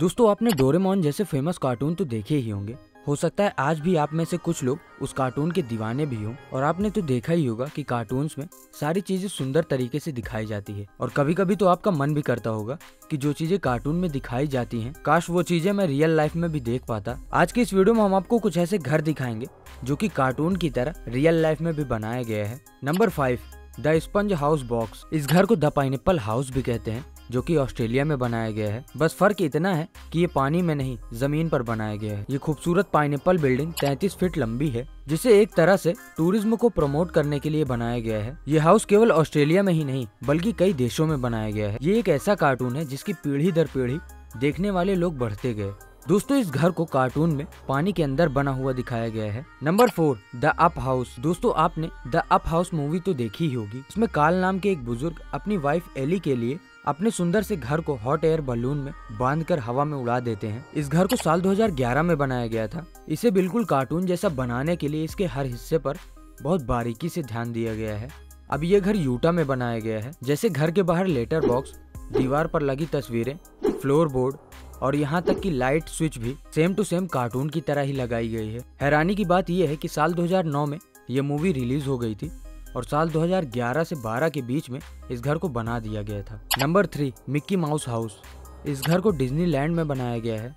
दोस्तों, आपने डोरेमोन जैसे फ़ेमस कार्टून तो देखे ही होंगे। हो सकता है आज भी आप में से कुछ लोग उस कार्टून के दीवाने भी हों, और आपने तो देखा ही होगा कि कार्टून्स में सारी चीज़ें सुंदर तरीके से दिखाई जाती है। और कभी कभी तो आपका मन भी करता होगा कि जो चीज़ें कार्टून में दिखाई जाती हैं, काश वो चीज़ें मैं रियल लाइफ में भी देख पाता। आज की इस वीडियो में हम आपको कुछ ऐसे घर दिखाएँगे, जो की कार्टून की तरह रियल लाइफ में भी बनाया गया है। Number five the sponge house box इस घर को द पाइनएप्पल हाउस भी कहते हैं। जो कि ऑस्ट्रेलिया में बनाया गया है। बस फ़र्क इतना है कि ये पानी में नहीं, ज़मीन पर बनाया गया है। ये खूबसूरत पाइनएप्पल बिल्डिंग 33 फीट लंबी है, जिसे एक तरह से टूरिज़्म को प्रमोट करने के लिए बनाया गया है। ये हाउस केवल ऑस्ट्रेलिया में ही नहीं, बल्कि कई देशों में बनाया गया है। ये एक ऐसा कार्टून है जिसकी पीढ़ी दर पीढ़ी देखने वाले लोग बढ़ते गए। दोस्तों, इस घर को कार्टून में पानी के अंदर बना हुआ दिखाया गया है। Number four, the up house. दोस्तों, आपने द अप हाउस मूवी तो देखी ही होगी। इसमें काल नाम के एक बुज़ुर्ग अपनी वाइफ एली के लिए अपने सुंदर से घर को हॉट एयर बलून में बांधकर हवा में उड़ा देते हैं। इस घर को साल 2011 में बनाया गया था। इसे बिल्कुल कार्टून जैसा बनाने के लिए इसके हर हिस्से पर बहुत बारीकी से ध्यान दिया गया है। अब ये घर यूटा में बनाया गया है। जैसे घर के बाहर लेटर बॉक्स, दीवार पर लगी तस्वीरें फ्लोर बोर्ड और यहाँ तक कि लाइट स्विच भी सेम टू सेम कार्टून की तरह ही लगाई गई है। हैरानी की बात यह है कि साल 2009 में यह मूवी रिलीज़ हो गई थी और साल 2011 से 12 के बीच में इस घर को बना दिया गया था। Number three Mickey Mouse house इस घर को डिज्नीलैंड में बनाया गया है।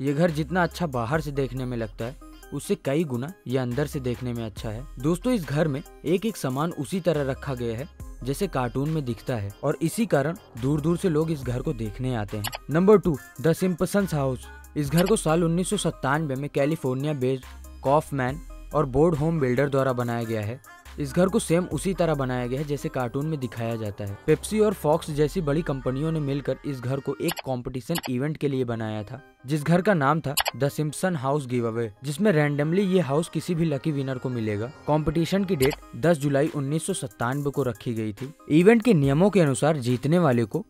ये घर जितना अच्छा बाहर से देखने में लगता है, उससे कई गुना ये अंदर से देखने में अच्छा है। दोस्तों, इस घर में एक एक सामान उसी तरह रखा गया है जैसे कार्टून में दिखता है और इसी कारण दूर दूर से लोग इस घर को देखने आते हैं। Number two the Simpsons house इस घर को साल उन्नीस में कैलिफ़ोर्निया बेस्ड कॉफमैन और बोर्ड होम बिल्डर द्वारा बनाया गया है। इस घर को सेम उसी तरह बनाया गया है जैसे कार्टून में दिखाया जाता है। पेप्सी और फॉक्स जैसी बड़ी कंपनियों ने मिलकर इस घर को एक कंपटीशन इवेंट के लिए बनाया था, जिस घर का नाम था the Simpson house give away जिसमें रैंडमली ये हाउस किसी भी लकी विनर को मिलेगा। कंपटीशन की डेट 10 जुलाई उन्नीस सौ सत्तानवे को रखी गई थी। इवेंट के नियमों के अनुसार जीतने वाले को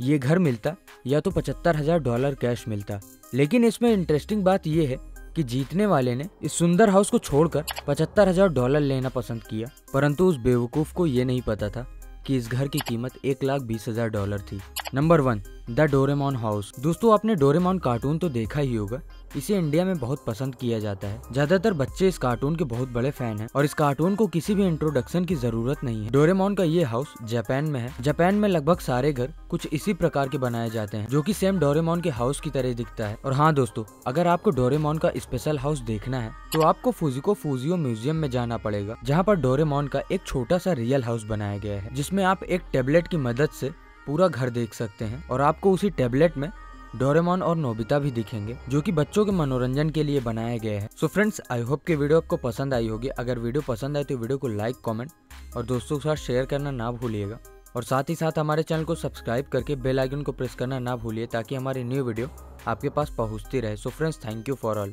ये घर मिलता, या तो पचहत्तर हज़ार डॉलर कैश मिलता। लेकिन इसमें इंटरेस्टिंग बात यह है कि जीतने वाले ने इस सुंदर हाउस को छोड़कर पचहत्तर हज़ार डॉलर लेना पसंद किया। परंतु उस बेवकूफ़ को ये नहीं पता था कि इस घर की कीमत एक लाख बीस हज़ार डॉलर थी। Number one the Doraemon house दोस्तों, आपने डोरेमोन कार्टून तो देखा ही होगा इसे इंडिया में बहुत पसंद किया जाता है। ज़्यादातर बच्चे इस कार्टून के बहुत बड़े फ़ैन हैं और इस कार्टून को किसी भी इंट्रोडक्शन की ज़रूरत नहीं है। डोरेमोन का ये हाउस जापान में है। जापान में लगभग सारे घर कुछ इसी प्रकार के बनाए जाते हैं, जो कि सेम डोरेमोन के हाउस की तरह दिखता है। और हाँ दोस्तों, अगर आपको डोरेमोन का स्पेशल हाउस देखना है तो आपको फूजिको फूजियो म्यूज़ियम में जाना पड़ेगा, जहाँ पर डोरेमोन का एक छोटा सा रियल हाउस बनाया गया है, जिसमें आप एक टेबलेट की मदद से पूरा घर देख सकते हैं और आपको उसी टेबलेट में डोरेमोन और नोबिता भी दिखेंगे, जो कि बच्चों के मनोरंजन के लिए बनाया गया है। सो फ्रेंड्स आई होप कि वीडियो आपको पसंद आई होगी। अगर वीडियो पसंद आए तो वीडियो को लाइक कमेंट और दोस्तों के साथ शेयर करना ना भूलिएगा। और साथ ही साथ हमारे चैनल को सब्सक्राइब करके बेल आइकन को प्रेस करना ना भूलिए, ताकि हमारी न्यू वीडियो आपके पास पहुँचती रहे। So friends thank you for all